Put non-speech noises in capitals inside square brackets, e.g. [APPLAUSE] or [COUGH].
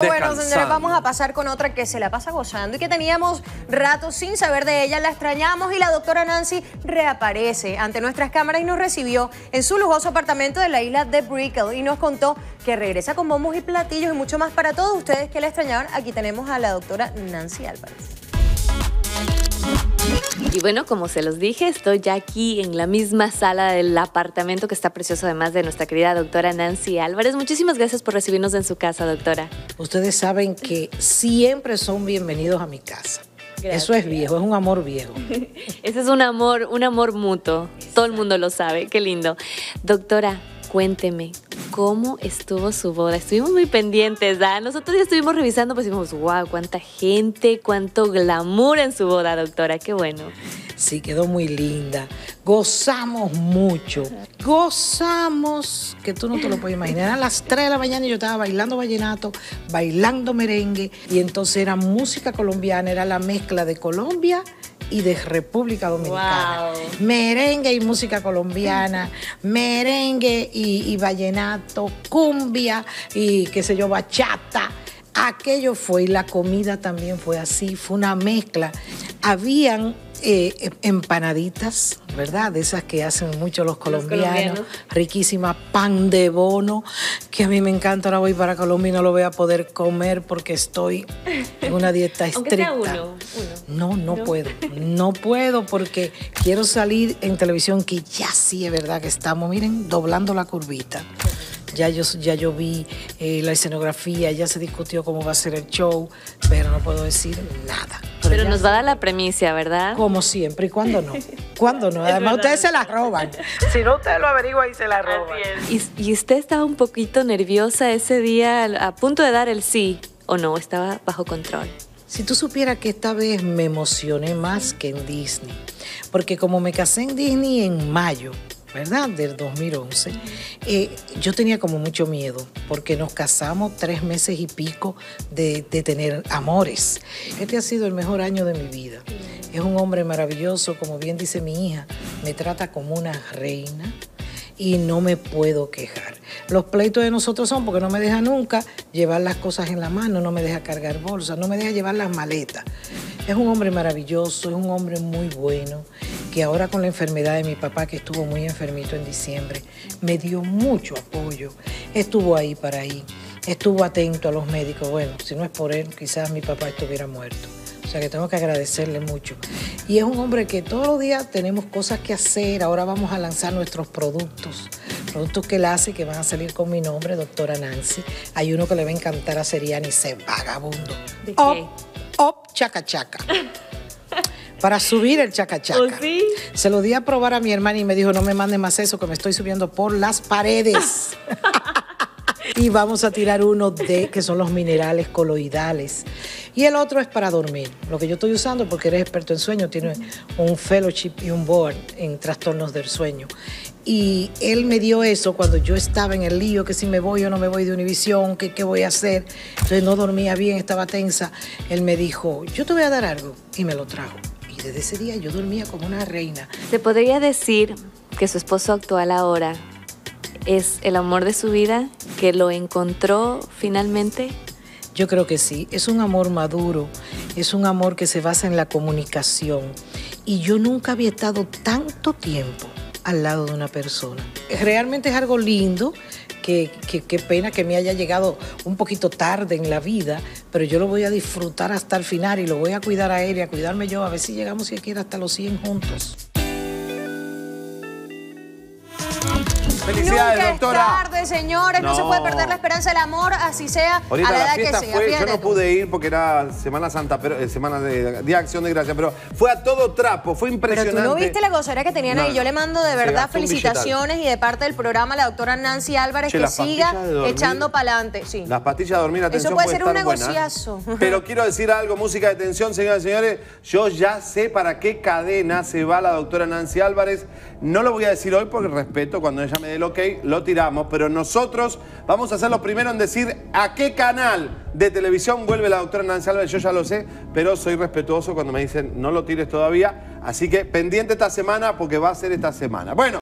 Bueno, señores, vamos a pasar con otra que se la pasa gozando y que teníamos rato sin saber de ella, la extrañamos y la doctora Nancy reaparece ante nuestras cámaras y nos recibió en su lujoso apartamento de la isla de Brickell y nos contó que regresa con bombos y platillos y mucho más para todos ustedes que la extrañaban. Aquí tenemos a la doctora Nancy Álvarez. Y bueno, como se los dije, estoy ya aquí en la misma sala del apartamento que está precioso, además de nuestra querida doctora Nancy Álvarez. Muchísimas gracias por recibirnos en su casa, doctora. Ustedes saben que siempre son bienvenidos a mi casa. Eso es viejo, es un amor viejo. [LAUGHS] Ese es un amor, un amor mutuo. Todo el mundo lo sabe. Qué lindo. Doctora, cuénteme, ¿cómo estuvo su boda? Estuvimos muy pendientes, ¿ah? Nosotros ya estuvimos revisando, pues dijimos, wow, cuánta gente, cuánto glamour en su boda, doctora, qué bueno. Sí, quedó muy linda. Gozamos mucho. Gozamos, que tú no te lo puedes imaginar. A las 3 de la mañana yo estaba bailando vallenato, bailando merengue, y entonces era música colombiana, era la mezcla de Colombia y de República Dominicana. Merengue y música colombiana, merengue y, y, vallenato, cumbia y qué sé yo, bachata. Aquello fue y la comida también fue así, fue una mezcla. Habían eh, empanaditas, ¿verdad? De esas que hacen mucho los colombianos, riquísima pan de bono, que a mí me encanta. Ahora voy para Colombia y no lo voy a poder comer porque estoy en una dieta [LAUGHS] estricta. No, no puedo, no puedo porque quiero salir en televisión que ya sí es verdad que estamos, miren, doblando la curvita. Ya yo, ya yo vi eh, la escenografía, ya se discutió cómo va a ser el show, pero no puedo decir nada. Pero, nos va a dar la premisa, ¿verdad? Como siempre, ¿y cuándo no? [LAUGHS] ¿Cuándo no? Además, ustedes se la roban. Si no, ustedes lo averiguan y se la roban. ¿Y, ¿Y usted estaba un poquito nerviosa ese día, a punto de dar el sí, o no? ¿Estaba bajo control? Si tú supieras que esta vez me emocioné más que en Disney, porque como me casé en Disney en mayo, ¿verdad? Del 2011, eh, yo tenía como mucho miedo porque nos casamos tres meses y pico de, de, tener amores. Este ha sido el mejor año de mi vida. Es un hombre maravilloso, como bien dice mi hija, me trata como una reina y no me puedo quejar. Los pleitos de nosotros son porque no me deja nunca llevar las cosas en la mano, no me deja cargar bolsas, no me deja llevar las maletas. Es un hombre maravilloso, es un hombre muy bueno que ahora con la enfermedad de mi papá, que estuvo muy enfermito en diciembre, me dio mucho apoyo. Estuvo ahí para ahí, estuvo atento a los médicos. Bueno, si no es por él, quizás mi papá estuviera muerto. O sea que tengo que agradecerle mucho. Y es un hombre que todos los días tenemos cosas que hacer. Ahora vamos a lanzar nuestros productos. Productos que él hace que van a salir con mi nombre, doctora Nancy. Hay uno que le va a encantar a Seriani, ese vagabundo. ¿De qué? Op, op, chaca, chaca. [LAUGHS] para subir el chacachaca. ¿Oh, sí? Se lo di a probar a mi hermana y me dijo, no me mande más eso, que me estoy subiendo por las paredes. [LAUGHS] y vamos a tirar uno de que son los minerales coloidales. Y el otro es para dormir. Lo que yo estoy usando, porque eres experto en sueño, tiene un fellowship y un board en trastornos del sueño. Y él me dio eso cuando yo estaba en el lío, que si me voy o no me voy de Univisión, que qué voy a hacer. Entonces no dormía bien, estaba tensa. Él me dijo, yo te voy a dar algo. Y me lo trajo. Y desde ese día yo dormía como una reina. ¿Se podría decir que su esposo actual ahora es el amor de su vida, que lo encontró finalmente? Yo creo que sí, es un amor maduro, es un amor que se basa en la comunicación. Y yo nunca había estado tanto tiempo al lado de una persona. Realmente es algo lindo, que, que, qué pena que me haya llegado un poquito tarde en la vida, pero yo lo voy a disfrutar hasta el final y lo voy a cuidar a él y a cuidarme yo, a ver si llegamos siquiera hasta los 100 juntos. Felicidades, Nunca doctora. Es tarde, señores. No. no. se puede perder la esperanza del amor, así sea Ahorita a la, la edad fiesta que sea. Fue, yo no pude ir porque era Semana Santa, pero eh, Semana de Día de Acción de Gracia, pero fue a todo trapo, fue Pero impresionante. tú no viste la gozera que tenían No, ahí. Yo le mando de verdad felicitaciones y de parte del programa a la doctora Nancy Álvarez Che, que siga echando para adelante. Sí. Las pastillas de dormir, atención, Eso puede ser un buena. negociazo. [LAUGHS] Pero quiero decir algo, música de tensión, señoras y señores. Yo ya sé para qué cadena se va la doctora Nancy Álvarez. No lo voy a decir hoy porque respeto, cuando ella me dé ok, lo tiramos. Pero nosotros vamos a ser los primeros en decir a qué canal de televisión vuelve la doctora Nancy Álvarez. Yo ya lo sé, pero soy respetuoso cuando me dicen no lo tires todavía. Así que pendiente esta semana porque va a ser esta semana. Bueno.